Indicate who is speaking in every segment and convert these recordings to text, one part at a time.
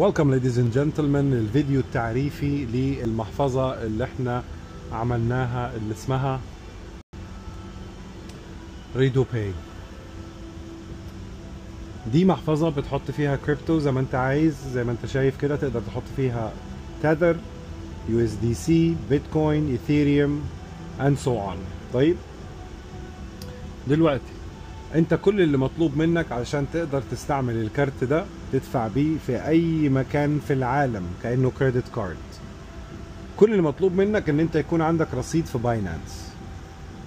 Speaker 1: Welcome ladies and gentlemen. الفيديو التعريفي للمحفظة اللي إحنا عملناها اللي اسمها RedotPay. دي محفظة بتحط فيها كريبتو زي ما انت عايز زي ما انت شايف كده تقدر تحط فيها Tether USDC Bitcoin Ethereum and so on طيب دلوقتي انت كل اللي مطلوب منك علشان تقدر تستعمل الكارت ده تدفع بيه في أي مكان في العالم كأنه credit card كل اللي مطلوب منك إن أنت يكون عندك رصيد في Binance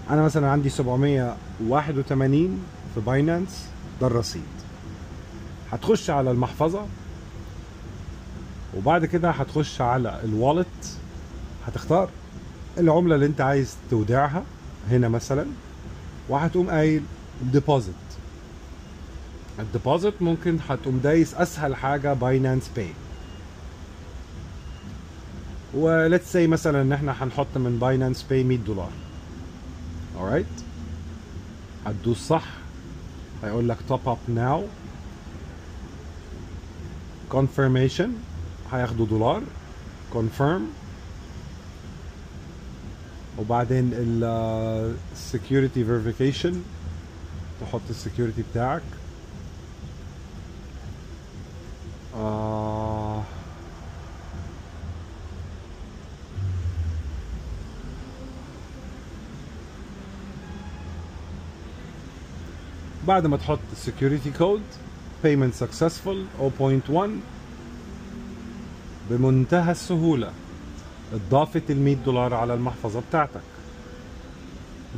Speaker 1: أنا مثلا عندي 781 في Binance ده الرصيد. هتخش على المحفظة وبعد كده هتخش على ال wallet هتختار العملة اللي أنت عايز تودعها هنا مثلا وهتقوم قايل deposit ال deposit ممكن هتقوم دايس أسهل حاجة Binance Pay و let's see مثلا إن إحنا هنحط من Binance Pay 100 دولار. Alright هتدوس صح. هيقول لك top up now confirmation. هياخدوا دولار. Confirm. وبعدين ال security verification. تحط ال security بتاعك. آه. بعد ما تحط ال security code payment successful 0.1 بمنتهى السهولة اضافت ال 100 دولار على المحفظة بتاعتك.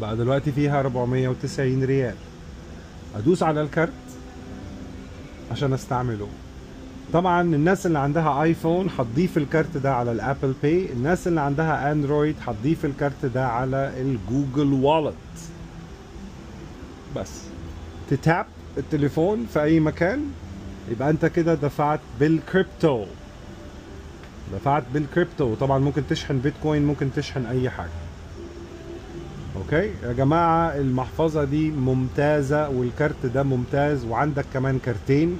Speaker 1: بقى دلوقتي فيها 490 ريال. أدوس على الكارت عشان أستعمله. طبعا الناس اللي عندها آيفون هتضيف الكارت ده على ال Apple Pay الناس اللي عندها أندرويد هتضيف الكارت ده على ال Google Wallet. بس. ت tap التليفون في أي مكان يبقى أنت كده دفعت بالكريبتو. دفعت بالكريبتو. طبعا ممكن تشحن بيتكوين ممكن تشحن أي حاجة. okay؟ يا جماعة المحفظة دي ممتازة والكارت ده ممتاز. وعندك كمان كارتين.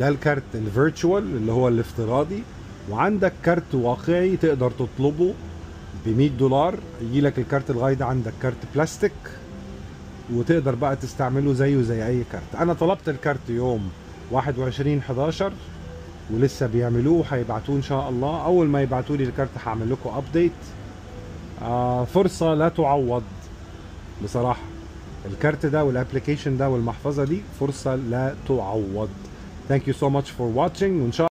Speaker 1: ده الكارت ال virtual اللي هو الافتراضي. وعندك كارت واقعي تقدر تطلبه ب 100 دولار. يجي لك الكارت لغاية ده عندك كارت بلاستيك. وتقدر بقى تستعمله زيه زي أي كارت. أنا طلبت الكارت يوم 21 11 ولسه بيعملوه هيبعتوه إن شاء الله. أول ما يبعتوا لي الكارت هعمل لكم update آه فرصة لا تعوض. بصراحة. الكارت ده وال application ده والمحفظة دي فرصة لا تعوض. thank you so much for watching وإن شاء